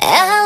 I